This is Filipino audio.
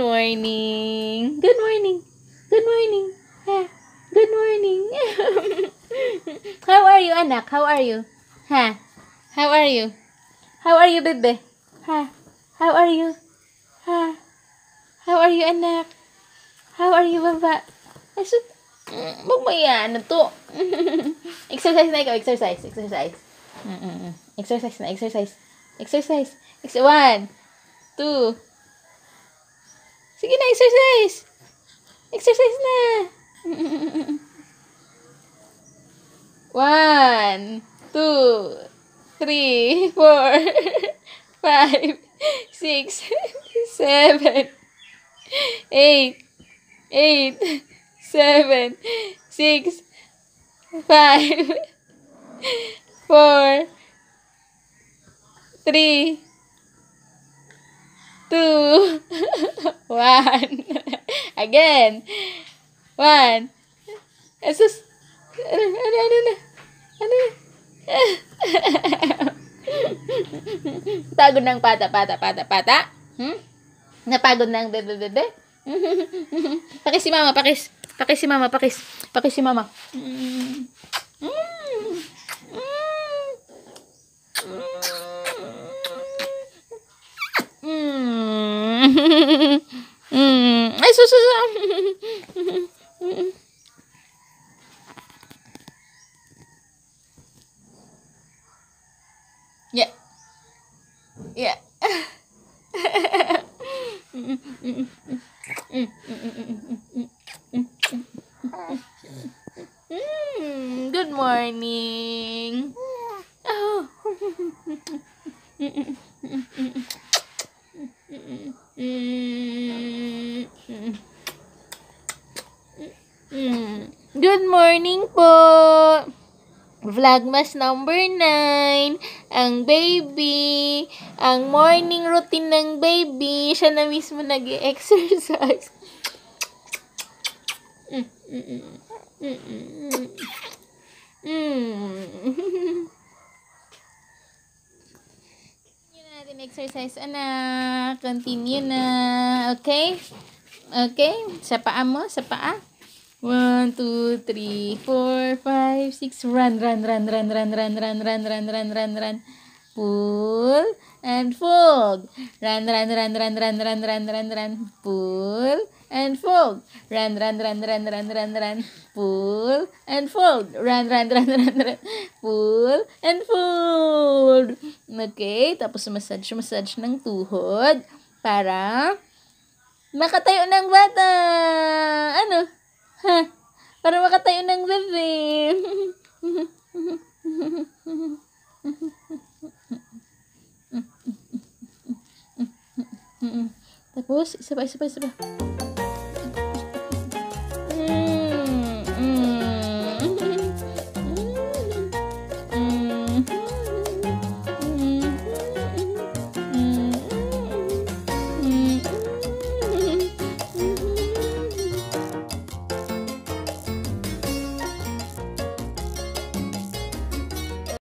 Good morning. Good morning. Good morning. Ha? Good morning. How are you, anak? How are you? Ha? How are you? How are you, bebe? Ha? How are you? Ha? How are you, anak? How are you, baba? Ay, so, mm, mamaya na to. exercise na ikaw, exercise, exercise. Mm-mm. Exercise na, exercise. Exercise. Ex- one, two. Sige na, exercise. Exercise na. One, two, three, four, five, six, seven, eight, eight, seven, six, five, four, three, two, one. Again. One. Jesus. Ano, ano, ano na? Ano na? Pagod ng pata, pata, pata, pata? Hmm? Napagod ng bebe, bebe? pakis si mama, pakis. Pakis si mama, pakis. Pakis si mama. Mm. Mm. Ay, sus, sus. Yeah. Yeah. Mm, Good morning. Oh. Good morning po. Vlogmas number 9. Ang baby. Ang morning routine ng baby. Siya na mismo nag exercise Mm, mm, mm, mm, mm, mm. Continue na natin exercise, anak. Continue na. Okay? Okay? Sa paa mo? Sa paa? One, two, three, four, five, six. Run, run, run, run, run, run, run, run, run, run, run, run. Pull and fold. Run, run, run, run, run, run, run, run, run. Pull and fold. Run, run, run, run, run, run, run. Pull and fold. Run, run, run, run, run. Pull and fold. Okay, tapos massage, massage ng tuhod para makatayo ng bata. Ano? Ha? Para makatayo ng bebe. bagus. Sebab, sebab, sebab.